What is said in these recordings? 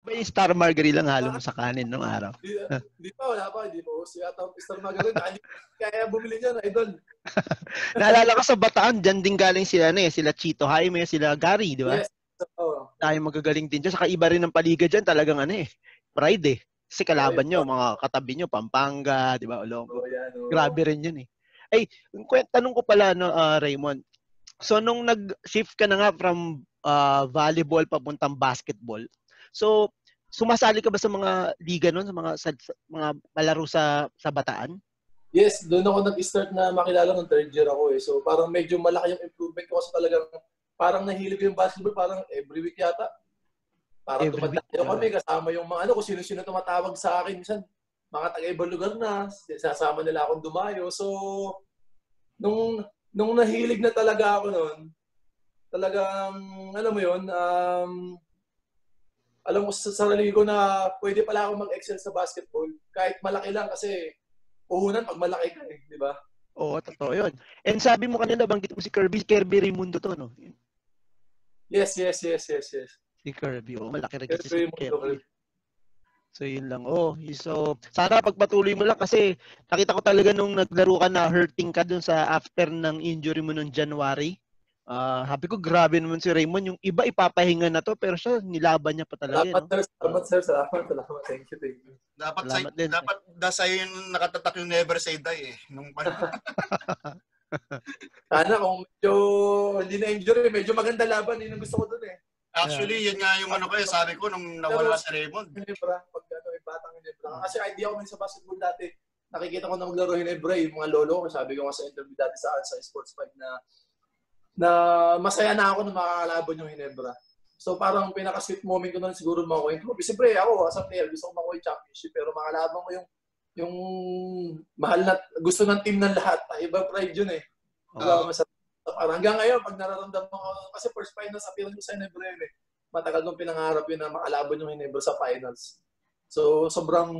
Ba yung Star Margarine lang halo mo sa kanin nung araw? Di, di pa, wala pa. Hindi mo. Siya yata Star Margarine. Kaya bumili niya na, idol. Naalala ko sa Bataan, dyan din galing sila na eh. Sila Chito Jaime, sila Gary, di ba? Yes. Oo. Tayo magagaling din dyan. Saka iba rin ng paliga dyan. Talagang ano eh. Pride eh. Kasi kalaban nyo, mga katabi nyo, Pampanga, di ba? Olongo. Oo, yan. Grabe rin yun eh. Ay, tanong ko pala, no, ah, Raymond. So, nung nag-shift ka na nga from ah, volleyball papuntang basketball, so, sumasali ka ba sa mga liga nun, sa mga sa, mga malaro sa sa Bataan? Yes, doon ako nag-start na makilala nung third year ako eh. So parang medyo malaki yung improvement ko kasi talagang parang nahilig ko yung basketball parang every week yata. Parang Every tumatayo week, kami kasama yung mga ano kung sino-sino tumatawag sa akin. Minsan mga taga-ibang lugar na, sasama nila akong dumayo. So nung nung nahilig na talaga ako noon, talagang alam mo yun, um, alam ko sa sarili ko na pwede pala ako mag-excel sa basketball kahit malaki lang kasi puhunan pag malaki ka eh, di ba? Oo, totoo yun. And sabi mo kanina, banggit mo si Kirby, Kirby Raimundo to, no? Yes, yes, yes, yes, yes. Si Kirby, oh, malaki rin kasi si Kirby. So, yun lang. Oh, so, sana pagpatuloy mo lang kasi nakita ko talaga nung naglaro ka na hurting ka dun sa after ng injury mo nung January. Ah, happy ko, grabe naman si Raymond. Yung iba ipapahinga na to, pero siya, nilaban niya pa talaga. Salamat, No? sir. Salamat, sir. Salamat, salamat. Thank you, thank you. Dapat sa, Salamat din. dapat nasa iyo yung nakatatak yung never say die eh. Nung Sana kung medyo hindi na injury, medyo maganda laban. Yun ang gusto ko dun eh. Actually, yun nga yung ano ko eh, sabi ko nung nawala si Raymond. Hinebra, pag ano, yung batang Hinebra. Kasi hindi ako min sa basketball dati. Nakikita ko na maglaro Hinebra, yung mga lolo ko. Sabi ko nga sa interview dati sa sa Sports 5 na na masaya na ako na makakalaban yung Hinebra. So parang pinaka-sweet moment ko na siguro makuha yung trophy. Siyempre ako, as a player, gusto ko makuha yung championship. Pero makalaban ko yung yung mahal na gusto ng team ng lahat. Iba pride yun eh. Diba? Masarap. Parang hanggang ngayon, pag nararamdaman ko, kasi first finals appearance ko sa Hinebra yun eh. Matagal kong pinangarap yun na makalaban yung Hinebra sa finals. So, sobrang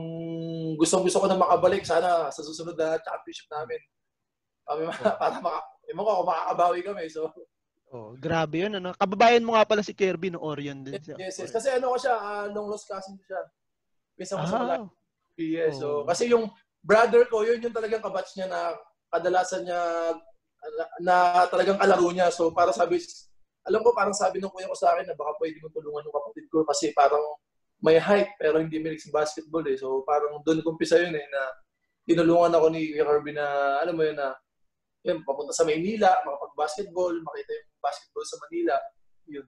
gustong gusto ko na makabalik. Sana sa susunod na championship namin. Kami, para maka, ewan ko, kung makakabawi kami. So, Oh, grabe yun. Ano? Kababayan mo nga pala si Kirby, no? Orion din siya. yes, yes. Kasi ano ko siya, ah, long lost cousin ko siya. Pinsan ko sa Malaki. Ah, Yes. So, Oh. kasi yung brother ko, yun yung talagang kabatch niya na kadalasan niya na, na talagang kalaro niya. So, para sabi, alam ko parang sabi ng kuya ko sa akin na baka pwede mo tulungan yung kapatid ko kasi parang may height pero hindi milik sa basketball eh. So, parang doon kumpisa yun eh na tinulungan ako ni Kirby na, alam mo yun na, yun, papunta sa Maynila, makapag-basketball, makita yung basketball sa Manila. Yun.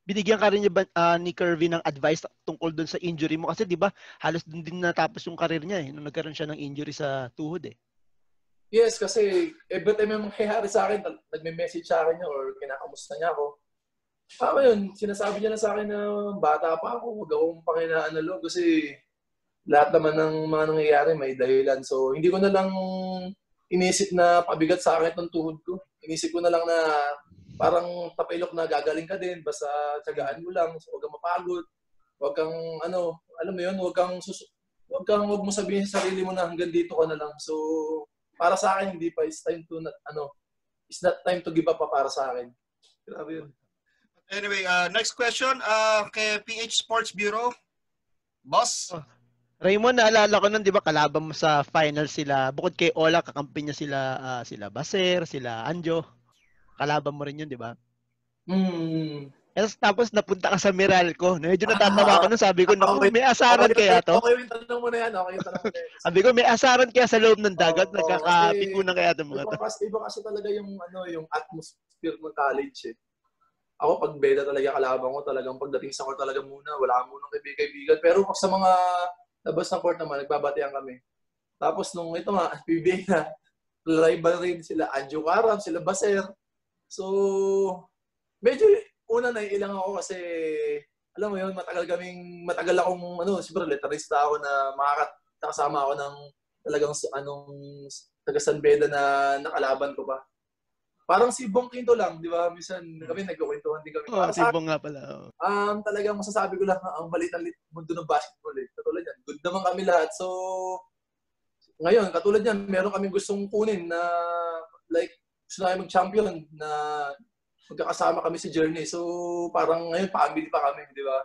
binigyan ka rin niya ba, ah, ni Kirby ng advice tungkol doon sa injury mo kasi 'di ba halos doon din natapos yung career niya eh nung nagkaroon siya ng injury sa tuhod eh. Yes, kasi every time may mangyayari sa akin, nag- nagme-message sa akin niya or kinakamusta niya ako. Tama yun, sinasabi niya na sa akin na bata pa ako, huwag akong pakinaan kasi lahat naman ng mga nangyayari may dahilan. So, hindi ko na lang inisip na pabigat sa akin itong tuhod ko. Inisip ko na lang na parang tapilok na gagaling ka din, basta tsagaan mo lang, huwag kang mapagod, huwag kang, ano, alam mo yun, huwag kang, sus- huwag kang, huwag mo sabihin sa sarili mo na hanggang dito ka na lang. So, para sa akin, hindi pa, it's time to, not, ano, it's not time to give up pa para sa akin. Grabe yun. Anyway, uh, next question uh, kay PH Sports Bureau. Boss, Oh. Raymond, naalala ko nun, di ba, kalaban mo sa final sila. Bukod kay Ola, kakampi niya sila, ah, sila Baser, sila Anjo. Kalaban mo rin yun, di ba? Hmm. Tapos, tapos napunta ka sa Meralco. Medyo natatawa ko nun. Sabi ko, naku, Okay. may asaran Okay, kaya to? Okay yung tanong mo na yan. Okay yung tanong mo na yan. Sabi ko, may asaran kaya sa loob ng dagat. Oo, Nagkakapikunan kaya itong mga to. kasi, iba kasi talaga yung ano yung atmosphere ng college eh. Ako pag beda talaga kalaban ko talagang pagdating sa court talaga muna wala munang kaibigan-kaibigan pero pag sa mga labas ng court naman nagbabatian kami. Tapos nung ito nga PBA na rival rin sila Anjo Karam, sila Baser. So medyo una na ilang ako kasi alam mo yun matagal kaming matagal akong ano siguro letterista ako na makakasama ako ng talagang anong taga San Beda na nakalaban ko pa. Parang si Bong Quinto lang, di ba? Minsan kami nagkukwentuhan din kami. Oh, si Bong nga pala. oh. um, talagang masasabi ko lang ang maliit ng lit- mundo ng basketball eh. Katulad. Good naman kami lahat. So, ngayon, katulad yan, meron kami gustong kunin na like, gusto namin mag-champion na magkakasama kami sa journey. So, parang ngayon, family pa kami, di ba?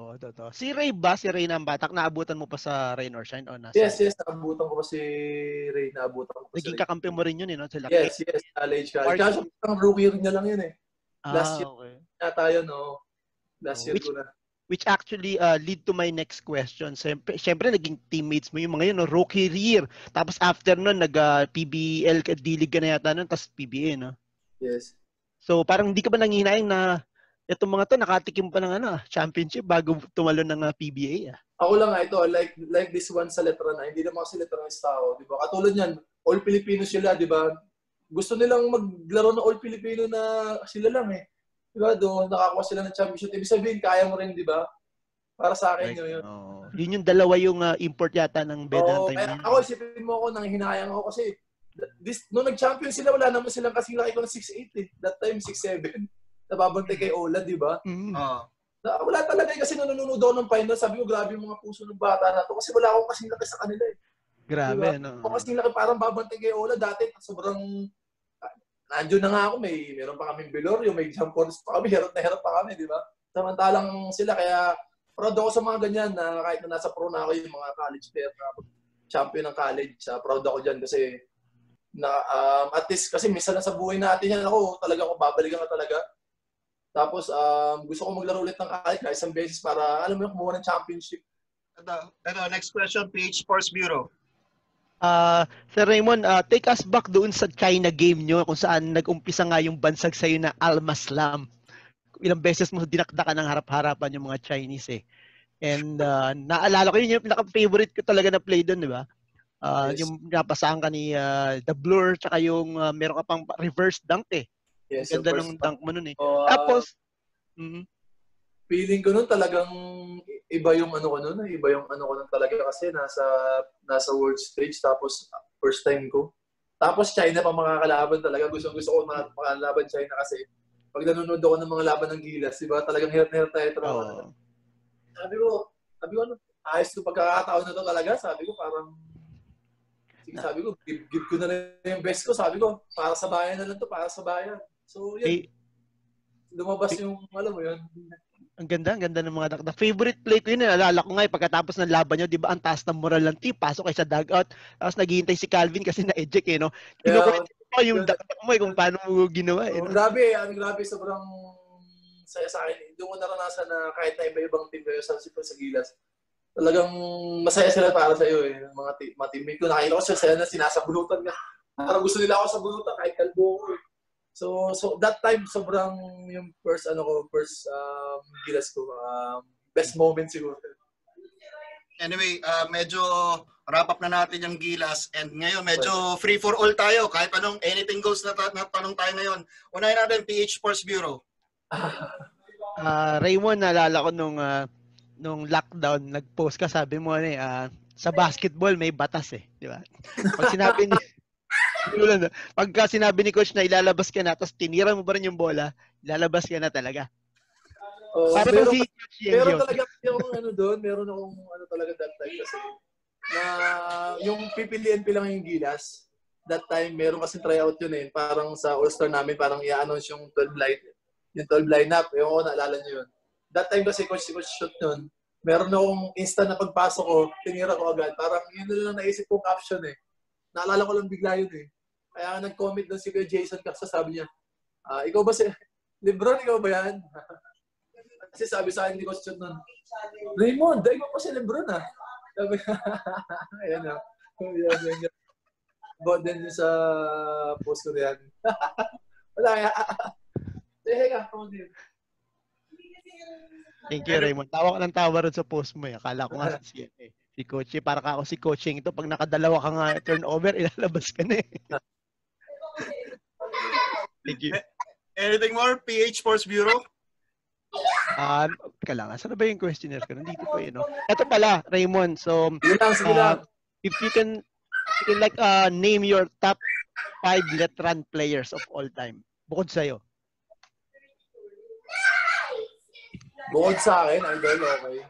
Oo, totoo. Si Ray ba? Si Ray ng Batak, naabutan mo pa sa Rain or Shine? O nasa, Yes, yes, naabutan ko pa si Ray, naabutan ko pa si Naging Ray. kakampi mo rin yun, eh, no? Sila Yes, yes, college, college. Mark- Kaso ang rookie rin niya lang yun eh. Ah, last year. okay. Yata yun, no. Last Oh, year which- ko na. Which actually uh, lead to my next question. Siyempre, siyempre naging teammates mo yung mga yun, no? rookie year. Tapos after nun, nag uh, D-League ka na yata nun, tapos PBA, no? Yes. So parang hindi ka ba nangihinayang na itong mga to nakatikim pa ng ano, championship bago tumalo ng uh, PBA. Ah. Ako lang nga ito, like like this one sa letra na, hindi naman kasi letra ng tao, di ba? Katulad niyan, all Filipino sila, di ba? Gusto nilang maglaro ng all Filipino na sila lang eh. Di ba? Doon nakakuha sila ng championship. Ibig sabihin, kaya mo rin, di ba? Para sa akin yun. yun. Oo. Yun yung dalawa yung uh, import yata ng Beda ng Oo, time kaya ako, isipin mo ako, nang hinayang ako kasi this, nung nag-champion sila, wala naman silang kasing laki ko ng 6'8 eh. That time, 6'7. Nababantay kay Ola, di ba? Mm. Oo. Na, wala talaga eh, kasi nanonood ako ng final, sabi ko, grabe yung mga puso ng bata na to kasi wala akong kasing laki sa kanila eh. Grabe, Diba? no? Ako kasing laki, parang babantay kay Ola dati, sobrang nandiyon na nga ako, may meron pa kaming Velorio, may force pa kami, hirap na hirap pa kami, di ba? Samantalang sila, kaya proud ako sa mga ganyan na kahit na nasa pro na ako yung mga college player na champion ng college, uh, proud ako dyan kasi na um, at least kasi minsan na sa buhay natin yan ako talaga ako babalikan ka talaga tapos um, gusto ko maglaro ulit ng college kahit isang beses para alam mo yung kumuha ng championship Ito, ito, next question, PH Sports Bureau. Ah, Sir Raymond, ah, take us back doon sa China game nyo kung saan nag-umpisa nga yung bansag sa'yo na Al-Maslam. Ilang beses mo dinakdakan ng harap-harapan yung mga Chinese eh. And ah, naalala ko yun yung pinaka-favorite ko talaga na play doon, di ba? Ah, Yes. Yung napasahan ka ni ah, The Blur, tsaka yung ah, meron ka pang reverse dunk eh. yes Ganda ng dunk mo nun eh. Uh, Tapos, mm, feeling ko nun talagang iba yung ano ko nun, eh. iba yung ano ko nun talaga kasi nasa nasa world stage tapos first time ko. Tapos China pa makakalaban talaga. Gusto gusto ko mga makalaban China kasi pag nanonood ako ng mga laban ng Gilas, di ba? Talagang hirap na hirap tayo. Talaga. oh, Sabi ko, sabi ko ano, ayos ko pagkakataon na to talaga. Sabi ko parang Sige, sabi ko, give, give ko na lang yung best ko. Sabi ko, para sa bayan na lang to, para sa bayan. So, yun. eh, lumabas yung, alam mo yun. Ang ganda, ang ganda ng mga dakdak. Favorite play ko yun, eh. naalala ko nga eh, pagkatapos ng laban nyo, di ba, ang taas ng moral ng team, pasok kayo sa dugout, tapos naghihintay si Calvin kasi na-eject eh, no? Kinukwento ko yung dakdak mo eh, kung paano mo ginawa eh. Oh, No? grabe, ano, grabe, sobrang saya sa akin. Doon ko naranasan na kahit na iba-ibang team kayo sa, sa, sa Gilas, talagang masaya sila para sa iyo eh. Mga, ti- mga teammate ko, nakita ko sila na sinasabunutan nga. Parang gusto nila ako sa bunutan kahit kalbo ko eh. So, so that time, sobrang yung first, ano ko, first um, Gilas ko, um, best moment siguro. Anyway, uh, medyo wrap up na natin yung Gilas and ngayon medyo free for all tayo. Kahit anong anything goes na, ta- na tanong tayo ngayon. Unahin natin PH Sports Bureau. Ah, Raymond, naalala ko nung, ah, nung lockdown, nag-post ka, sabi mo ano eh, ah, sa basketball may batas eh, di ba? Pag sinabi ni. Pagka sinabi ni coach na ilalabas ka na, tapos tinira mo pa rin yung bola, ilalabas ka na talaga. Oh, Para meron, si Coach meron talaga akong ano doon, meron akong ano talaga that time kasi na yung pipilian pa lang yung Gilas. That time, meron kasi tryout yun eh. Parang sa All-Star namin, parang i-announce yung 12 line, yung 12 lineup. Yung ko, naalala niyo yun. That time kasi coach, coach shoot yun. Meron akong instant na pagpasok ko, tinira ko agad. Parang yun na lang naisip kong caption eh. Naalala ko lang bigla yun eh. Kaya nag-comment doon si Jason kasi sabi niya, ah, ikaw ba si Lebron, ikaw ba yan? Kasi sabi sa akin ni Coach Chot nun, Raymond, dahil mo pa si Lebron ah. Sabi, ayan ah. Yan, yan, yan. About din sa post ko yan. Wala kaya. Sige ka, come on din. Thank you, Raymond. Tawa ka ng tawa rin sa post mo eh. Akala ko nga si, eh, si Coach. eh. Para ka ako si coaching ito. Pag nakadalawa ka nga turnover, ilalabas ka na eh. Thank you. Anything more? PH Sports Bureau? Ah, uh, lang. Saan ba yung questionnaire ko? Nandito pa yun. No? Ito pala, Raymond. So, uh, if you can, you can like uh, name your top five Letran players of all time. Bukod sa'yo. Bukod sa akin, idol, okay.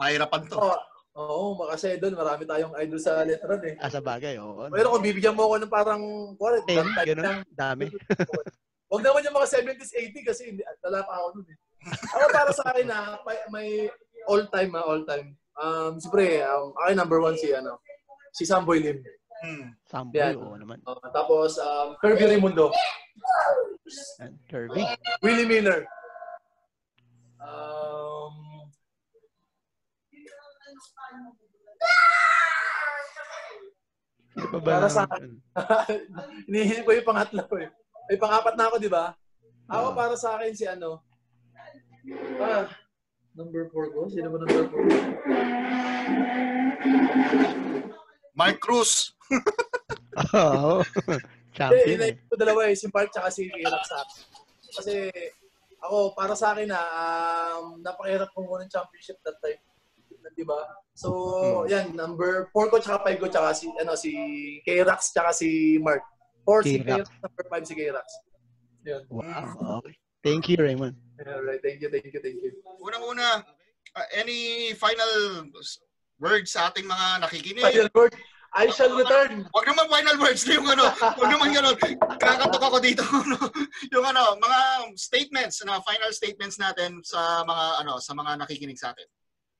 Pahirapan to. Oo, oo kasi doon marami tayong idol sa letran eh. Ah, sa bagay, oo. Pero kung bibigyan mo ako ng parang, kuwari, Ten, ganun. lang. Dami. Huwag naman yung mga 70s, 80s kasi hindi, wala pa ako nun eh. Ako para sa akin na may all-time ha, all-time. Um, siyempre, um, akin number one si, ano, si Samboy Lim. Hmm. Sample, Yan. oo naman. Uh, tapos, um, Kirby Raimundo. Yan, Kirby. Willie Miller. Um, Sino pa ba? Para sa ang- Iniisip ko yung pangatlo eh. May pang-apat na ako, di ba? Ako para sa akin si ano. Ah, number 4 ko. Sino ba number 4? Mark Cruz. Oo. Hindi, Champion. eh. inaisip ko dalawa eh. Si Park tsaka si Iraq sa akin. Kasi ako, para sa akin na, um, napakahirap ko muna ng championship that time. Di ba? So, Hmm. yan, number 4 ko tsaka 5 ko tsaka si, ano, si K-Rax tsaka si Mark. 4 si K-Rax. Number 5 si K-Rax. Yun. Wow. Okay. Thank you, Raymond. Alright, thank you, thank you, thank you. Unang-una, uh, any final words sa ating mga nakikinig? Final word, I shall return. Wag naman final words yung ano, wag naman gano'n. Kakatok ako dito. no? yung ano, mga statements, na final statements natin sa mga ano, sa mga nakikinig sa atin.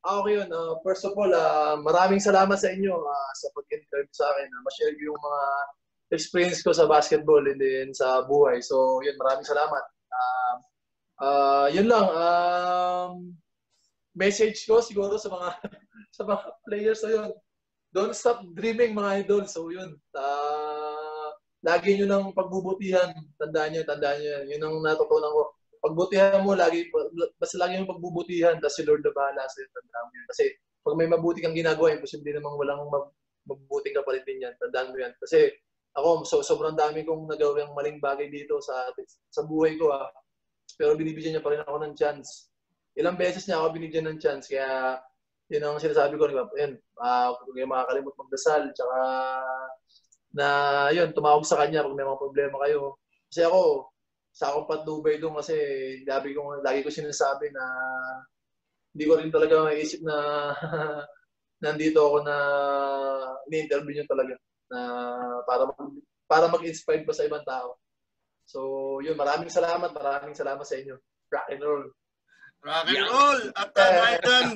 Ah, Okay yun. Uh, first of all, ah, maraming salamat sa inyo ah, sa pag-interview sa akin. Uh, ma-share yung mga experience ko sa basketball and then sa buhay. So, yun, maraming salamat. Ah, ah, yun lang. Um, message ko siguro sa mga sa mga players na yun. Don't stop dreaming, mga idol. So, yun. Ah, lagi nyo nang pagbubutihan. Tandaan nyo, tandaan nyo. Yun ang natutunan ko pagbutihan mo lagi basta lagi mo pagbubutihan tapos si Lord na sa iyo tandaan mo yun. Kasi pag may mabuti kang ginagawa, imposible namang walang mab- mabuting kapalit din yan. Tandaan mo yan. Kasi ako, so, sobrang dami kong nagawang maling bagay dito sa sa buhay ko ah. Pero binibigyan niya pa rin ako ng chance. Ilang beses niya ako binigyan ng chance. Kaya yun ang sinasabi ko. Diba? Yan, uh, huwag kayo makakalimot magdasal. Tsaka na yun, tumawag sa kanya pag may mga problema kayo. Kasi ako, sa akong patnubay doon kasi lagi ko, lagi ko sinasabi na hindi ko rin talaga maisip na nandito ako na ni-interview nyo talaga na para mag, para mag-inspire pa sa ibang tao. So, yun, maraming salamat, maraming salamat sa inyo. Rock and roll. Rock and roll! At uh, Nathan,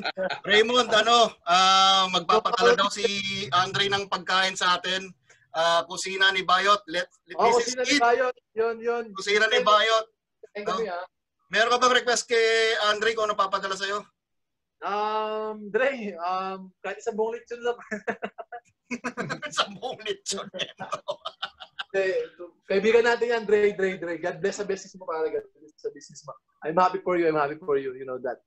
Raymond, ano, ah, magpapadala daw si Andre ng pagkain sa atin. Uh, kusina ni Bayot. Let, let Oh, this is sino ni it. Bayot? Yun, yun. Kusina ni Bayot. Thank you, ah. Meron ka bang request kay Andre kung ano papadala sa'yo? Um, Dre, um, kahit isang buong lechon lang. sa buong lechon. Eh, kaibigan natin yan, Dre, Dre, Dre. God bless sa business mo, para God bless sa business mo. I'm happy for you, I'm happy for you. You know that.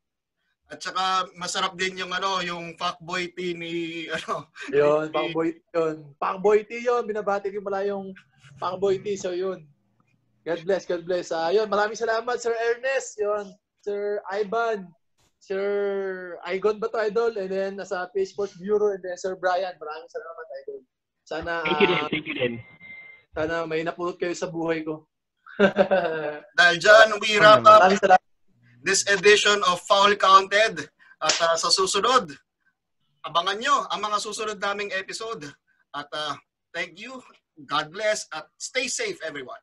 At saka masarap din yung ano, yung fuckboy tea ni ano. Yun, Pangboy yun. Pangboy T yun. Binabati ko pala yung Pangboy T. So yun. God bless, God bless. Ah, yun, maraming salamat, Sir Ernest. Yun, Sir Ivan. Sir Igon ba to, Idol? And then, nasa Page Sports Bureau. And then, Sir Brian. Maraming salamat, Idol. Sana, Thank you din, thank you din. sana may napulot kayo sa buhay ko. Dahil dyan, we wrap up maraming salamat. This edition of Foul Counted. At uh, sa susunod, abangan nyo ang mga susunod naming episode. At uh, thank you, God bless, at stay safe everyone.